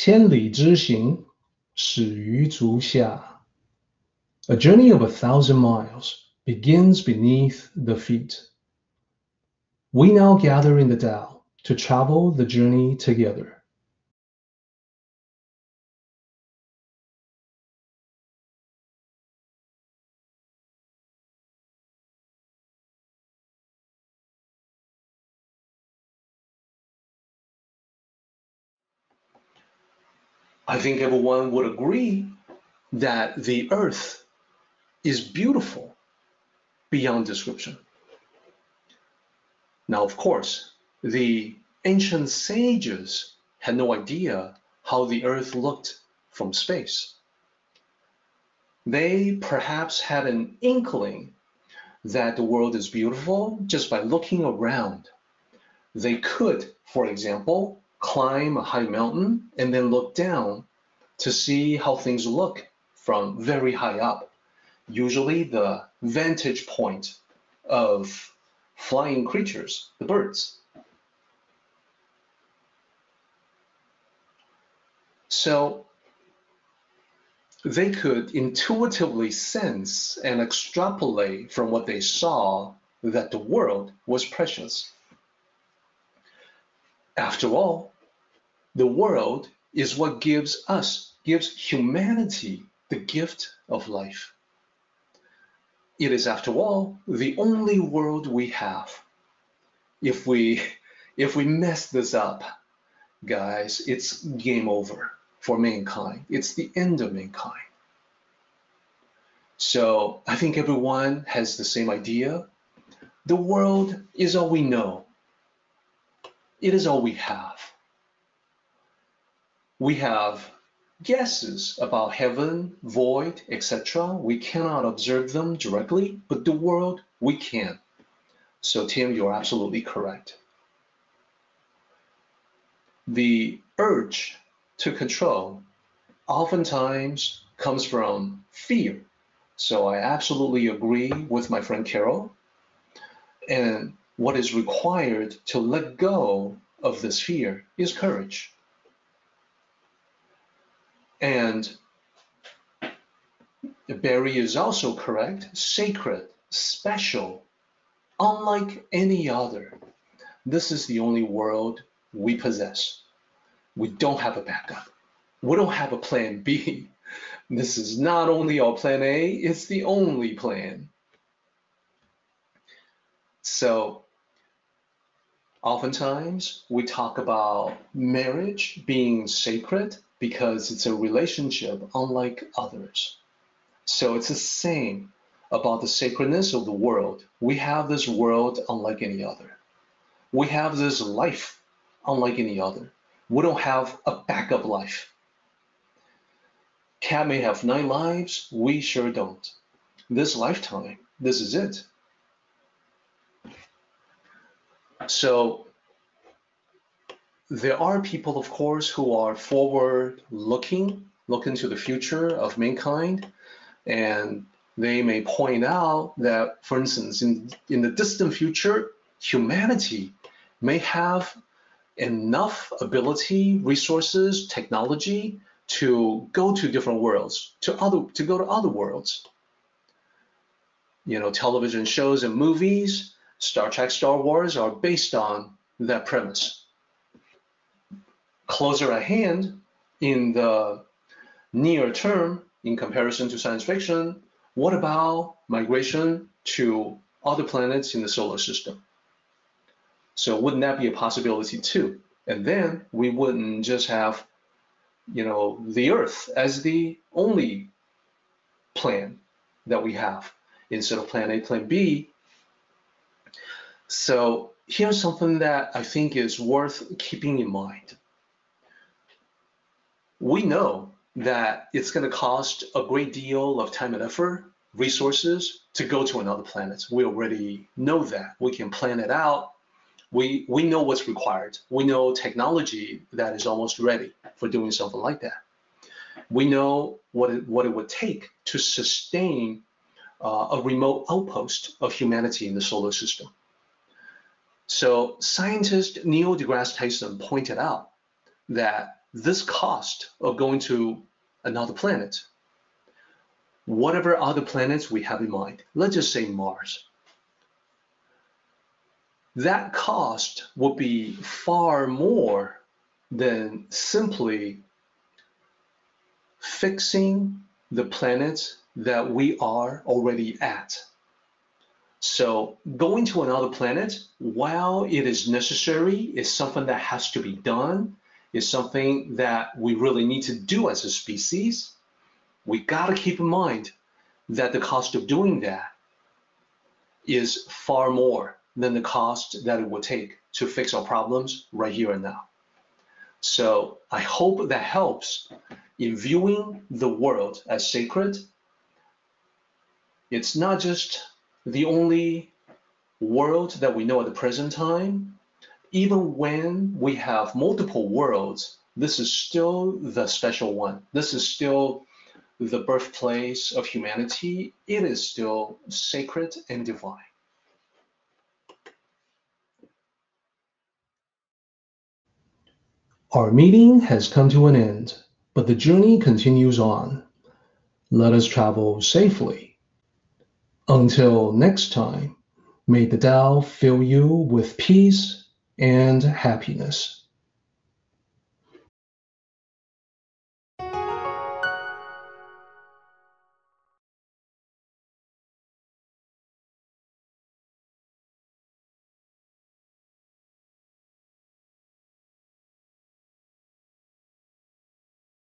千里之行，始于足下。A journey of a thousand miles begins beneath the feet. We now gather in the Tao to travel the journey together. I think everyone would agree that the earth is beautiful beyond description. Now, of course, the ancient sages had no idea how the earth looked from space. They perhaps had an inkling that the world is beautiful just by looking around. They could, for example, climb a high mountain and then look down to see how things look from very high up. Usually the vantage point of flying creatures, the birds. So they could intuitively sense and extrapolate from what they saw that the world was precious. After all, the world is what gives us, gives humanity the gift of life. It is, after all, the only world we have. If we, if we mess this up, guys, it's game over for mankind. It's the end of mankind. So I think everyone has the same idea. The world is all we know. It is all we have. We have guesses about heaven, void, etc. We cannot observe them directly, but the world we can. So Tim, you're absolutely correct. The urge to control oftentimes comes from fear. So I absolutely agree with my friend Carol. And what is required to let go of this fear is courage. And Barry is also correct, sacred, special, unlike any other. This is the only world we possess. We don't have a backup. We don't have a plan B. This is not only our plan A, it's the only plan. So oftentimes we talk about marriage being sacred because it's a relationship unlike others. So it's the same about the sacredness of the world. We have this world unlike any other. We have this life unlike any other. We don't have a backup life. Cat may have nine lives, we sure don't. This lifetime, this is it. So there are people, of course, who are forward looking, looking to the future of mankind, and they may point out that, for instance, in, in the distant future, humanity may have enough ability, resources, technology to go to different worlds, to other to go to other worlds. You know, television shows and movies, Star Trek, Star Wars are based on that premise closer at hand in the near term in comparison to science fiction, what about migration to other planets in the solar system? So wouldn't that be a possibility too? And then we wouldn't just have, you know, the Earth as the only plan that we have instead of plan A, plan B. So here's something that I think is worth keeping in mind we know that it's going to cost a great deal of time and effort, resources to go to another planet. We already know that. We can plan it out. We, we know what's required. We know technology that is almost ready for doing something like that. We know what it, what it would take to sustain uh, a remote outpost of humanity in the solar system. So scientist Neil deGrasse Tyson pointed out that this cost of going to another planet, whatever other planets we have in mind, let's just say Mars, that cost would be far more than simply fixing the planets that we are already at. So going to another planet, while it is necessary, is something that has to be done, is something that we really need to do as a species. We got to keep in mind that the cost of doing that is far more than the cost that it would take to fix our problems right here and now. So I hope that helps in viewing the world as sacred. It's not just the only world that we know at the present time. Even when we have multiple worlds, this is still the special one. This is still the birthplace of humanity. It is still sacred and divine. Our meeting has come to an end, but the journey continues on. Let us travel safely. Until next time, may the Tao fill you with peace and happiness.